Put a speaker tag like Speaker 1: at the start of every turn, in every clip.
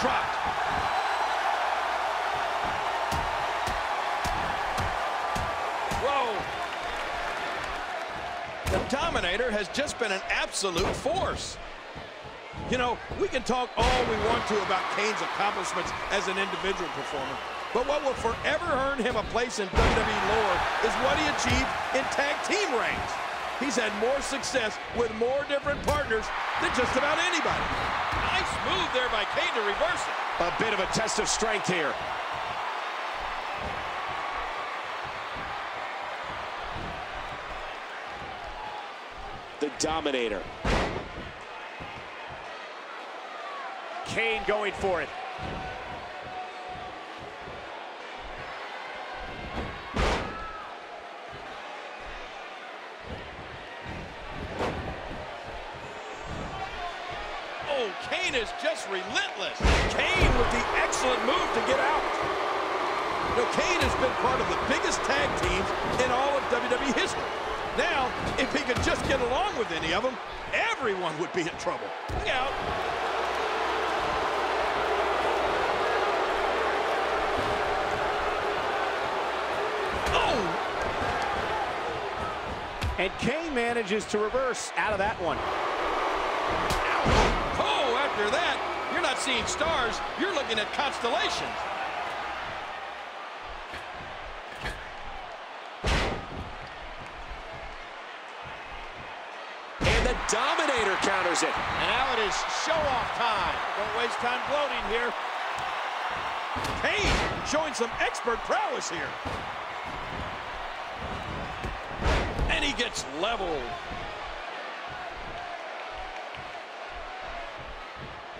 Speaker 1: dropped. Whoa. The Dominator has just been an absolute force. You know, we can talk all we want to about Kane's accomplishments as an individual performer, but what will forever earn him a place in WWE lore is what he achieved in tag team ranks. He's had more success with more different partners than just about anybody. Nice move there by Kane to reverse it.
Speaker 2: A bit of a test of strength here. The Dominator. Kane going for it.
Speaker 1: Is just relentless. Kane with the excellent move to get out. Know, Kane has been part of the biggest tag teams in all of WWE history. Now, if he could just get along with any of them, everyone would be in trouble. Look out. Oh!
Speaker 2: And Kane manages to reverse out of that one.
Speaker 1: Seeing stars, you're looking at constellations.
Speaker 2: And the Dominator counters it.
Speaker 1: And now it is show-off time. Don't waste time gloating here. Kane showing some expert prowess here. And he gets leveled.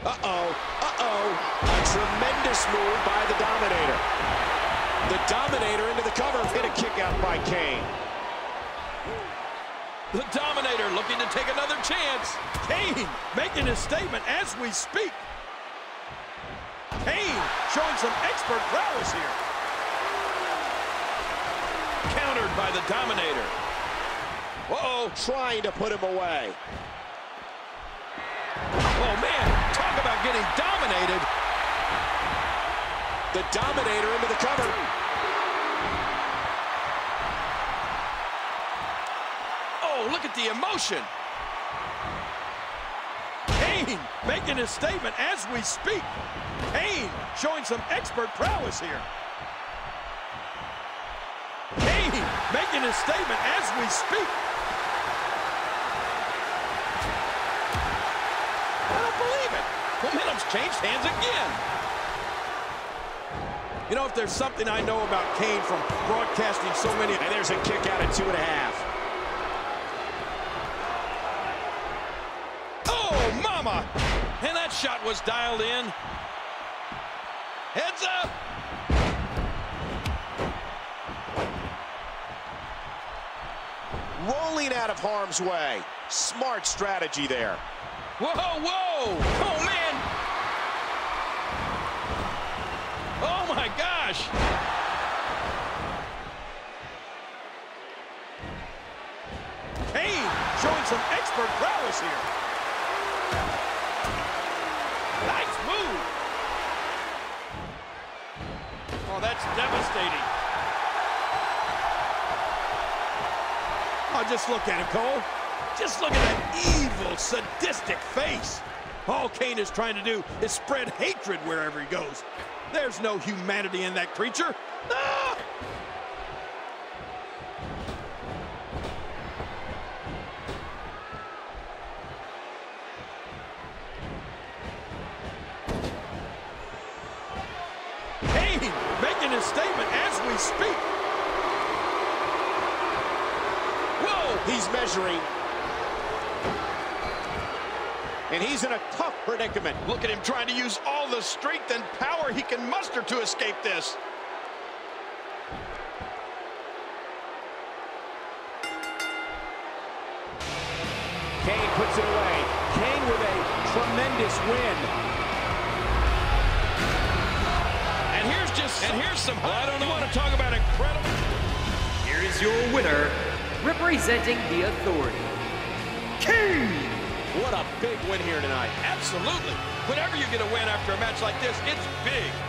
Speaker 2: Uh-oh, uh-oh. A tremendous move by the Dominator. The Dominator into the cover. Hit a kick out by Kane.
Speaker 1: The Dominator looking to take another chance. Kane making his statement as we speak. Kane showing some expert prowess here. Countered by the Dominator. Uh-oh.
Speaker 2: Trying to put him away.
Speaker 1: Getting dominated.
Speaker 2: The Dominator into the cover.
Speaker 1: Oh, look at the emotion. Kane making his statement as we speak. Kane showing some expert prowess here. Kane making his statement as we speak. Momentum's changed hands again. You know, if there's something I know about Kane from broadcasting so many...
Speaker 2: And there's a kick out at two and a half.
Speaker 1: Oh, mama! And that shot was dialed in. Heads up!
Speaker 2: Rolling out of harm's way. Smart strategy there.
Speaker 1: Whoa, whoa! Oh, man! Oh, my! Kane showing some expert prowess here. Nice move. Oh, that's devastating. Oh, just look at him, Cole. Just look at that evil, sadistic face. All Kane is trying to do is spread hatred wherever he goes. There's no humanity in that creature. Ah! Kane making his statement as we speak. Whoa!
Speaker 2: He's measuring. And he's in a tough predicament.
Speaker 1: Look at him trying to use all the strength and power he can muster to escape this.
Speaker 2: Kane puts it away. Kane with a tremendous win.
Speaker 1: And here's just and here's some well, I don't know. want to talk about incredible.
Speaker 3: Here is your winner, representing the authority, Kane.
Speaker 2: What a big win here tonight.
Speaker 1: Absolutely. Whenever you get a win after a match like this, it's big.